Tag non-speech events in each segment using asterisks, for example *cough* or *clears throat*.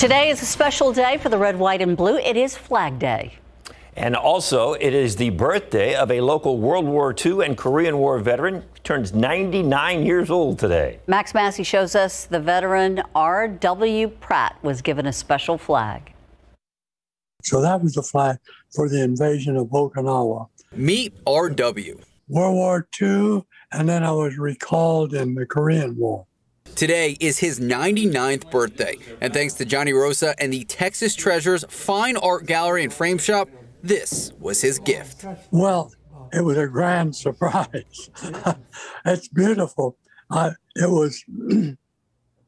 Today is a special day for the red, white, and blue. It is Flag Day. And also, it is the birthday of a local World War II and Korean War veteran. He turns 99 years old today. Max Massey shows us the veteran R.W. Pratt was given a special flag. So that was the flag for the invasion of Okinawa. Meet R.W. World War II, and then I was recalled in the Korean War. Today is his 99th birthday, and thanks to Johnny Rosa and the Texas Treasures Fine Art Gallery and Frame Shop, this was his gift. Well, it was a grand surprise. *laughs* it's beautiful. Uh, it was *clears throat* it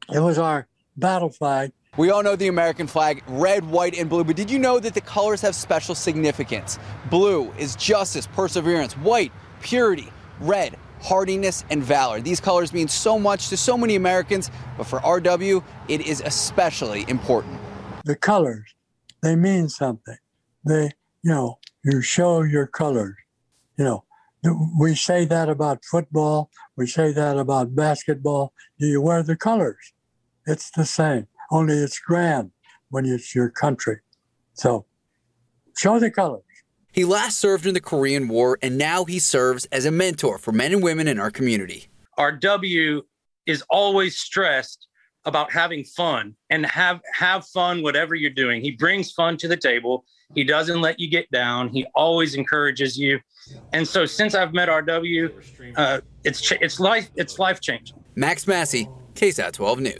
was our battle flag. We all know the American flag, red, white, and blue, but did you know that the colors have special significance? Blue is justice, perseverance, white, purity, red, hardiness, and valor. These colors mean so much to so many Americans, but for RW, it is especially important. The colors, they mean something. They, you know, you show your colors. You know, we say that about football, we say that about basketball. Do you wear the colors? It's the same, only it's grand when it's your country. So show the colors. He last served in the Korean War and now he serves as a mentor for men and women in our community. RW is always stressed about having fun and have have fun whatever you're doing. He brings fun to the table. He doesn't let you get down. He always encourages you. And so since I've met RW, uh, it's it's life it's life changing. Max Massey, KSAT 12 News.